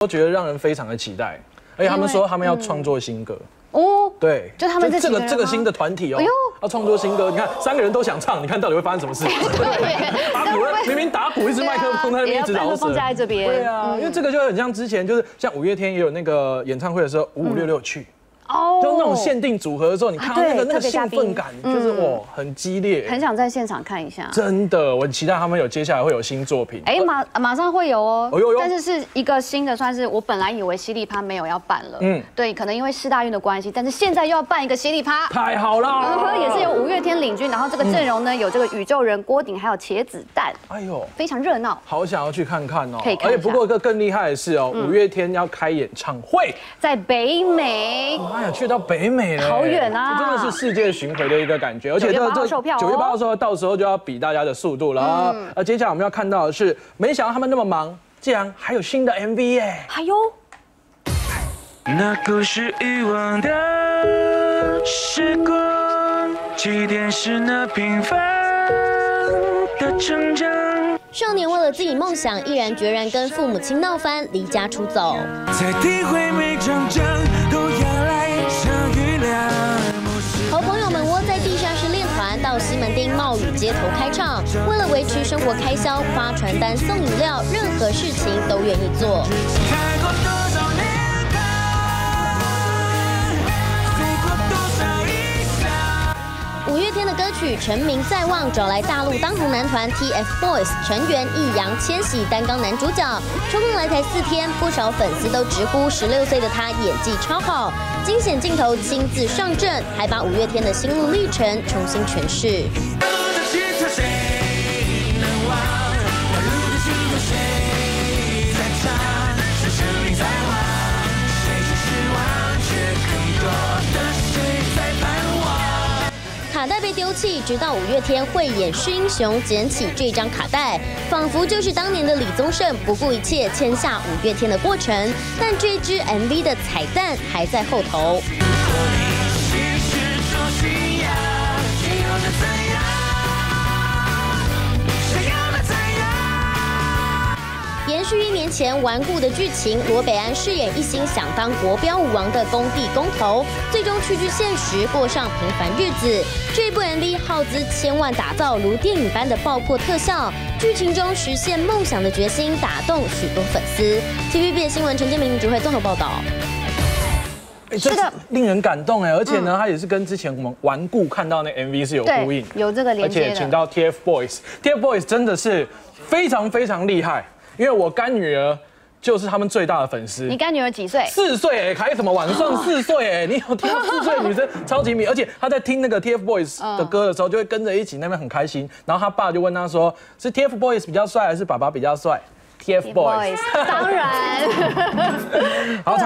都觉得让人非常的期待，而且他们说他们要创作新歌。哦，对，就他们这个这个新的团体哦要创作新歌，你看三个人都想唱，你看到底会发生什么事？打鼓明明打鼓一支麦克风在那边一直饶舌也要麦克风，在这边。对啊，因为这个就很像之前就是像五月天也有那个演唱会的时候，五五六六去，哦。就那种限定组合的时候，你看到那个那个兴奋感，就是哇很激烈，很想在现场看一下。真的，我很期待他们有接下来会有新作品。哎，马马上会有哦，但是是一个新的，算是我本来以为犀利趴没有要办了，嗯。嗯，对，可能因为师大运的关系，但是现在又要办一个犀利趴，太好了，也是由领军，然后这个阵容呢有这个宇宙人郭顶，还有茄子蛋，哎呦。非常热闹。好想要去看看哦，可以而且不过一个更厉害的是哦，五月天要开演唱会，在北美，妈呀，去到北美了，好远啊。这真的是世界巡回的一个感觉，而且9月8号售票九月八号售票，到时候就要比大家的速度了啊。呃，接下来我们要看到的是，没想到他们那么忙，竟然还有新的 MV 耶。哎呦那故事遗忘的时光，起点是那平凡的成长。少年为了自己梦想，毅然决然跟父母亲闹翻，离家出走。才体会每场仗都要来场雨亮。和朋友们窝在地下室练团，到西门町冒雨街头开唱。为了维持生活开销，发传单、送饮料，任何事情都愿意做。曲《成名在望》找来大陆当红男团 TFBOYS 成员易烊千玺担纲男主角。抽空来台四天，不少粉丝都直呼十六岁的他演技超好，惊险镜头亲自上阵，还把五月天的心路历程重新诠释。再被丢弃，直到五月天慧眼识英雄捡起这张卡带，仿佛就是当年的李宗盛不顾一切签下五月天的过程。但这支 MV 的彩蛋还在后头。延续一年前顽固的剧情，罗北安饰演一心想当国标舞王的工地工头，最终屈居现实，过上平凡日子。这部 MV 耗资千万打造，如电影般的爆破特效，剧情中实现梦想的决心打动许多粉丝。TVB 新闻陈建明指挥综合报道。哎是的，令人感动哎，而且呢，它也是跟之前我们顽固看到那 MV 是有呼应，，有这个而连接的。且请到 TFBOYS，TFBOYS 真的是非常非常厉害，因为我干女儿就是他们最大的粉丝你。干女儿几岁？四岁哎，开什么玩笑？四岁哎，你有听到四岁女生超级迷，而且她在听那个 TFBOYS 的歌的时候，就会跟着一起那边很开心。然后她爸就问她说：“是 TFBOYS 比较帅，还是爸爸比较帅？”TFBOYS。当然。好，